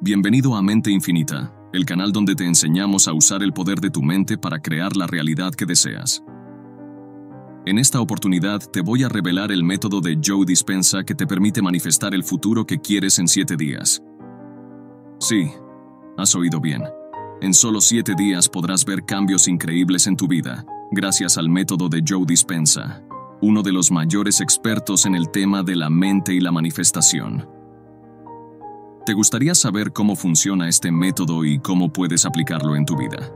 Bienvenido a Mente Infinita, el canal donde te enseñamos a usar el poder de tu mente para crear la realidad que deseas. En esta oportunidad te voy a revelar el método de Joe Dispensa que te permite manifestar el futuro que quieres en 7 días. Sí, has oído bien. En solo 7 días podrás ver cambios increíbles en tu vida, gracias al método de Joe Dispensa, uno de los mayores expertos en el tema de la mente y la manifestación. ¿Te gustaría saber cómo funciona este método y cómo puedes aplicarlo en tu vida?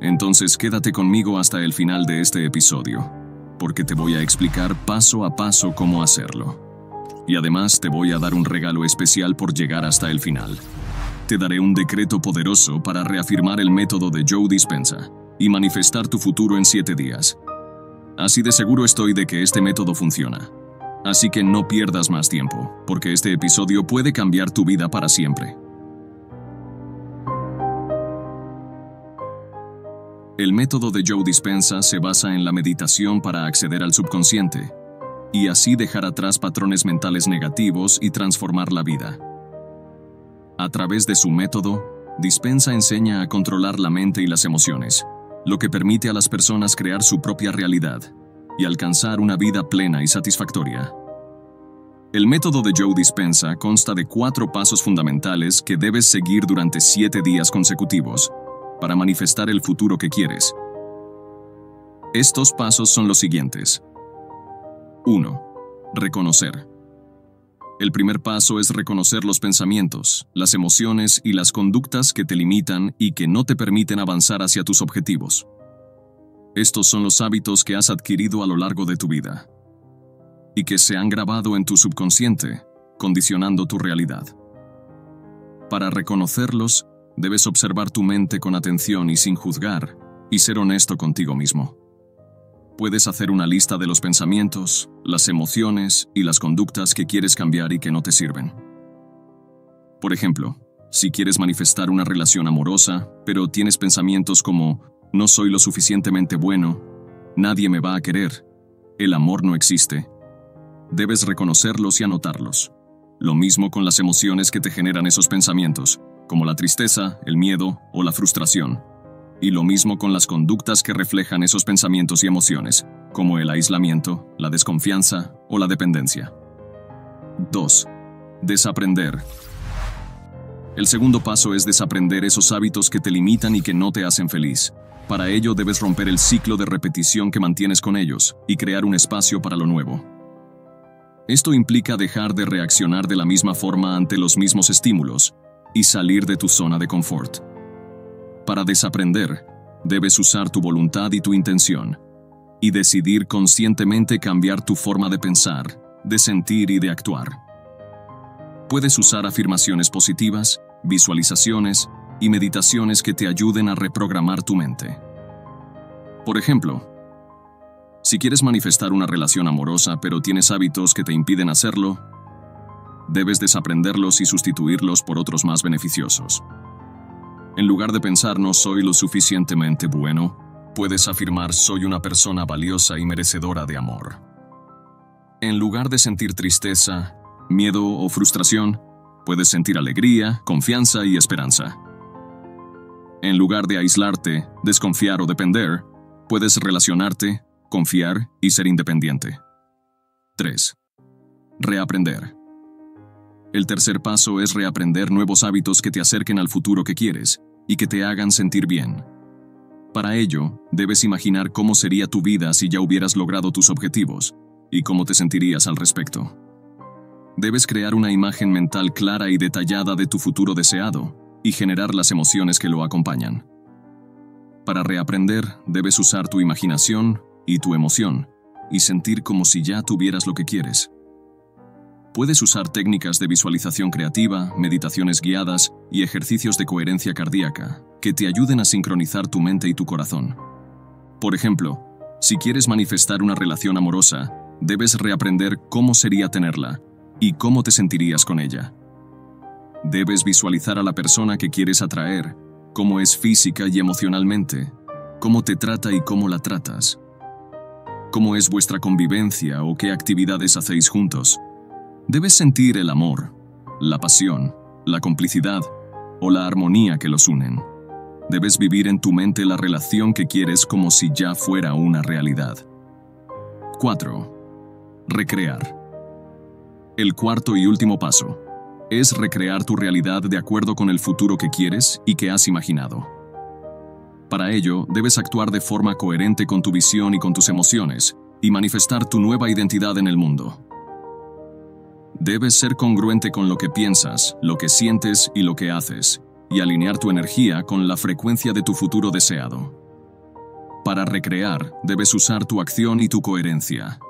Entonces quédate conmigo hasta el final de este episodio, porque te voy a explicar paso a paso cómo hacerlo. Y además te voy a dar un regalo especial por llegar hasta el final. Te daré un decreto poderoso para reafirmar el método de Joe Dispensa y manifestar tu futuro en siete días. Así de seguro estoy de que este método funciona. Así que no pierdas más tiempo, porque este episodio puede cambiar tu vida para siempre. El método de Joe Dispensa se basa en la meditación para acceder al subconsciente y así dejar atrás patrones mentales negativos y transformar la vida. A través de su método, Dispensa enseña a controlar la mente y las emociones, lo que permite a las personas crear su propia realidad y alcanzar una vida plena y satisfactoria. El método de Joe Dispensa consta de cuatro pasos fundamentales que debes seguir durante siete días consecutivos para manifestar el futuro que quieres. Estos pasos son los siguientes. 1. Reconocer. El primer paso es reconocer los pensamientos, las emociones y las conductas que te limitan y que no te permiten avanzar hacia tus objetivos. Estos son los hábitos que has adquirido a lo largo de tu vida y que se han grabado en tu subconsciente, condicionando tu realidad. Para reconocerlos, debes observar tu mente con atención y sin juzgar, y ser honesto contigo mismo. Puedes hacer una lista de los pensamientos, las emociones y las conductas que quieres cambiar y que no te sirven. Por ejemplo, si quieres manifestar una relación amorosa, pero tienes pensamientos como no soy lo suficientemente bueno, nadie me va a querer, el amor no existe. Debes reconocerlos y anotarlos. Lo mismo con las emociones que te generan esos pensamientos, como la tristeza, el miedo o la frustración. Y lo mismo con las conductas que reflejan esos pensamientos y emociones, como el aislamiento, la desconfianza o la dependencia. 2. Desaprender. El segundo paso es desaprender esos hábitos que te limitan y que no te hacen feliz. Para ello debes romper el ciclo de repetición que mantienes con ellos y crear un espacio para lo nuevo. Esto implica dejar de reaccionar de la misma forma ante los mismos estímulos y salir de tu zona de confort. Para desaprender, debes usar tu voluntad y tu intención, y decidir conscientemente cambiar tu forma de pensar, de sentir y de actuar. Puedes usar afirmaciones positivas, visualizaciones y meditaciones que te ayuden a reprogramar tu mente. Por ejemplo, si quieres manifestar una relación amorosa pero tienes hábitos que te impiden hacerlo, debes desaprenderlos y sustituirlos por otros más beneficiosos. En lugar de pensar no soy lo suficientemente bueno, puedes afirmar soy una persona valiosa y merecedora de amor. En lugar de sentir tristeza, miedo o frustración, puedes sentir alegría, confianza y esperanza. En lugar de aislarte, desconfiar o depender, puedes relacionarte, confiar y ser independiente. 3. Reaprender. El tercer paso es reaprender nuevos hábitos que te acerquen al futuro que quieres y que te hagan sentir bien. Para ello, debes imaginar cómo sería tu vida si ya hubieras logrado tus objetivos y cómo te sentirías al respecto. Debes crear una imagen mental clara y detallada de tu futuro deseado y generar las emociones que lo acompañan. Para reaprender, debes usar tu imaginación y tu emoción, y sentir como si ya tuvieras lo que quieres. Puedes usar técnicas de visualización creativa, meditaciones guiadas y ejercicios de coherencia cardíaca que te ayuden a sincronizar tu mente y tu corazón. Por ejemplo, si quieres manifestar una relación amorosa, debes reaprender cómo sería tenerla y cómo te sentirías con ella. Debes visualizar a la persona que quieres atraer, cómo es física y emocionalmente, cómo te trata y cómo la tratas, cómo es vuestra convivencia o qué actividades hacéis juntos. Debes sentir el amor, la pasión la complicidad o la armonía que los unen. Debes vivir en tu mente la relación que quieres como si ya fuera una realidad. 4. Recrear. El cuarto y último paso es recrear tu realidad de acuerdo con el futuro que quieres y que has imaginado. Para ello, debes actuar de forma coherente con tu visión y con tus emociones, y manifestar tu nueva identidad en el mundo. Debes ser congruente con lo que piensas, lo que sientes y lo que haces, y alinear tu energía con la frecuencia de tu futuro deseado. Para recrear, debes usar tu acción y tu coherencia,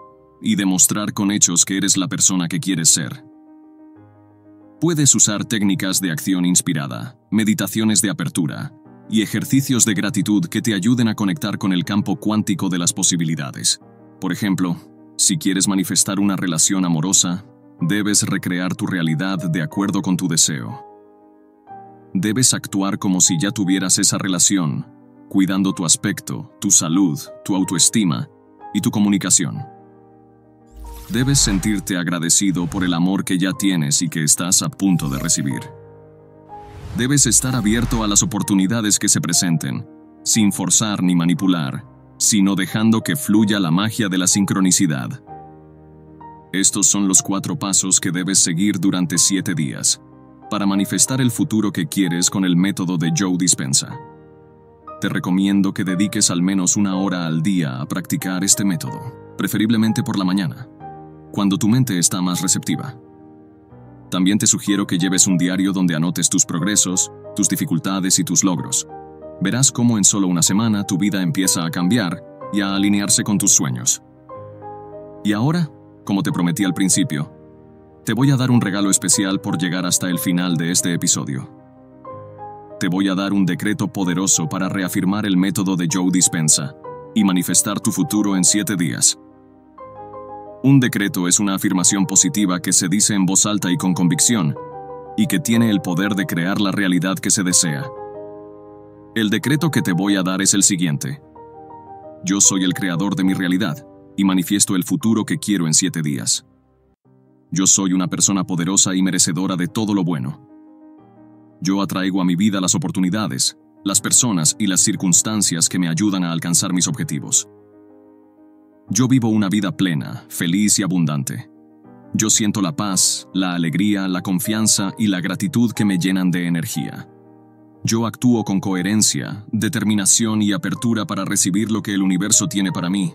y demostrar con hechos que eres la persona que quieres ser. Puedes usar técnicas de acción inspirada, meditaciones de apertura y ejercicios de gratitud que te ayuden a conectar con el campo cuántico de las posibilidades. Por ejemplo, si quieres manifestar una relación amorosa, debes recrear tu realidad de acuerdo con tu deseo. Debes actuar como si ya tuvieras esa relación, cuidando tu aspecto, tu salud, tu autoestima y tu comunicación. Debes sentirte agradecido por el amor que ya tienes y que estás a punto de recibir. Debes estar abierto a las oportunidades que se presenten, sin forzar ni manipular, sino dejando que fluya la magia de la sincronicidad. Estos son los cuatro pasos que debes seguir durante siete días para manifestar el futuro que quieres con el método de Joe Dispensa. Te recomiendo que dediques al menos una hora al día a practicar este método, preferiblemente por la mañana cuando tu mente está más receptiva. También te sugiero que lleves un diario donde anotes tus progresos, tus dificultades y tus logros. Verás cómo en solo una semana tu vida empieza a cambiar y a alinearse con tus sueños. Y ahora, como te prometí al principio, te voy a dar un regalo especial por llegar hasta el final de este episodio. Te voy a dar un decreto poderoso para reafirmar el método de Joe Dispensa y manifestar tu futuro en siete días. Un decreto es una afirmación positiva que se dice en voz alta y con convicción, y que tiene el poder de crear la realidad que se desea. El decreto que te voy a dar es el siguiente. Yo soy el creador de mi realidad, y manifiesto el futuro que quiero en siete días. Yo soy una persona poderosa y merecedora de todo lo bueno. Yo atraigo a mi vida las oportunidades, las personas y las circunstancias que me ayudan a alcanzar mis objetivos. Yo vivo una vida plena, feliz y abundante. Yo siento la paz, la alegría, la confianza y la gratitud que me llenan de energía. Yo actúo con coherencia, determinación y apertura para recibir lo que el universo tiene para mí.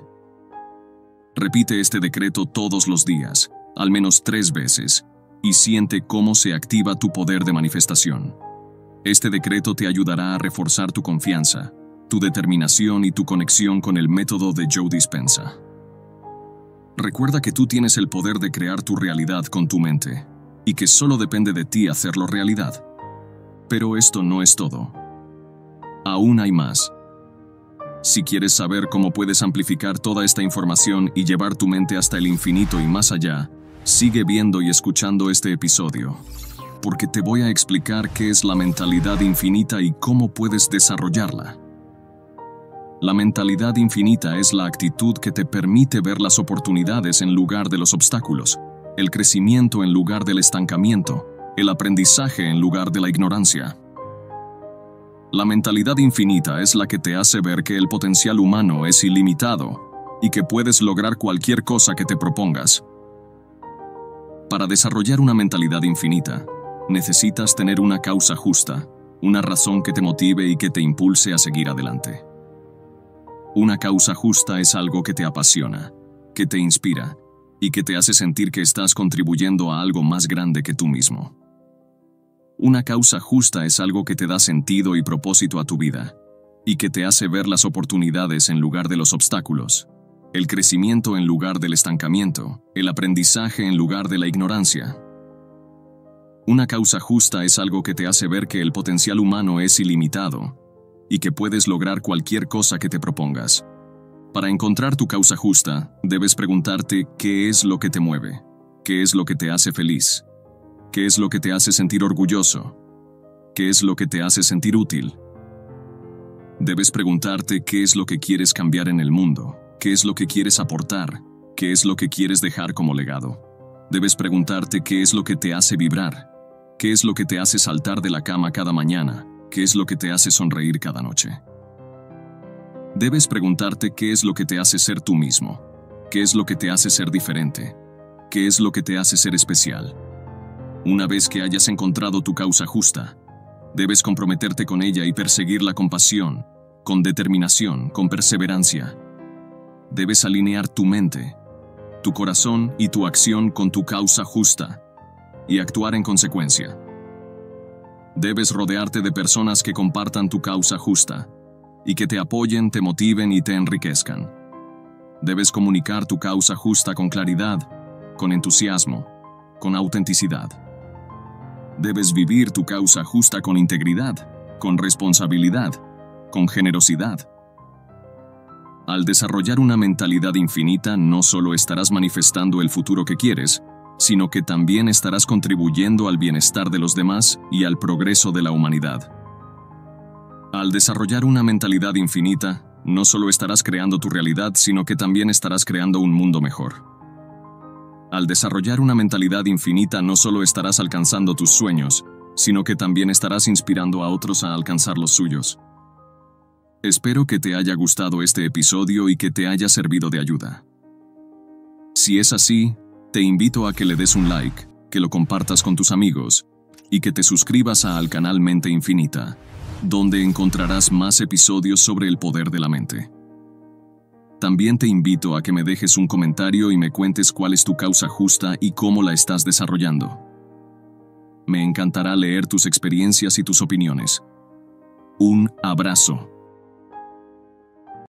Repite este decreto todos los días, al menos tres veces, y siente cómo se activa tu poder de manifestación. Este decreto te ayudará a reforzar tu confianza, tu determinación y tu conexión con el método de Joe Dispensa. Recuerda que tú tienes el poder de crear tu realidad con tu mente, y que solo depende de ti hacerlo realidad. Pero esto no es todo. Aún hay más. Si quieres saber cómo puedes amplificar toda esta información y llevar tu mente hasta el infinito y más allá, sigue viendo y escuchando este episodio, porque te voy a explicar qué es la mentalidad infinita y cómo puedes desarrollarla. La mentalidad infinita es la actitud que te permite ver las oportunidades en lugar de los obstáculos, el crecimiento en lugar del estancamiento, el aprendizaje en lugar de la ignorancia. La mentalidad infinita es la que te hace ver que el potencial humano es ilimitado y que puedes lograr cualquier cosa que te propongas. Para desarrollar una mentalidad infinita, necesitas tener una causa justa, una razón que te motive y que te impulse a seguir adelante. Una causa justa es algo que te apasiona, que te inspira y que te hace sentir que estás contribuyendo a algo más grande que tú mismo. Una causa justa es algo que te da sentido y propósito a tu vida y que te hace ver las oportunidades en lugar de los obstáculos, el crecimiento en lugar del estancamiento, el aprendizaje en lugar de la ignorancia. Una causa justa es algo que te hace ver que el potencial humano es ilimitado y que puedes lograr cualquier cosa que te propongas. Para encontrar tu causa justa, debes preguntarte qué es lo que te mueve, qué es lo que te hace feliz, qué es lo que te hace sentir orgulloso, qué es lo que te hace sentir útil. Debes preguntarte qué es lo que quieres cambiar en el mundo, qué es lo que quieres aportar, qué es lo que quieres dejar como legado. Debes preguntarte qué es lo que te hace vibrar, ¿Qué es lo que te hace saltar de la cama cada mañana? ¿Qué es lo que te hace sonreír cada noche? Debes preguntarte qué es lo que te hace ser tú mismo, qué es lo que te hace ser diferente, qué es lo que te hace ser especial. Una vez que hayas encontrado tu causa justa, debes comprometerte con ella y perseguirla con pasión, con determinación, con perseverancia. Debes alinear tu mente, tu corazón y tu acción con tu causa justa y actuar en consecuencia. Debes rodearte de personas que compartan tu causa justa y que te apoyen, te motiven y te enriquezcan. Debes comunicar tu causa justa con claridad, con entusiasmo, con autenticidad. Debes vivir tu causa justa con integridad, con responsabilidad, con generosidad. Al desarrollar una mentalidad infinita, no solo estarás manifestando el futuro que quieres, sino que también estarás contribuyendo al bienestar de los demás y al progreso de la humanidad. Al desarrollar una mentalidad infinita, no solo estarás creando tu realidad, sino que también estarás creando un mundo mejor. Al desarrollar una mentalidad infinita, no solo estarás alcanzando tus sueños, sino que también estarás inspirando a otros a alcanzar los suyos. Espero que te haya gustado este episodio y que te haya servido de ayuda. Si es así, te invito a que le des un like, que lo compartas con tus amigos y que te suscribas al canal Mente Infinita donde encontrarás más episodios sobre el poder de la mente. También te invito a que me dejes un comentario y me cuentes cuál es tu causa justa y cómo la estás desarrollando. Me encantará leer tus experiencias y tus opiniones. Un abrazo.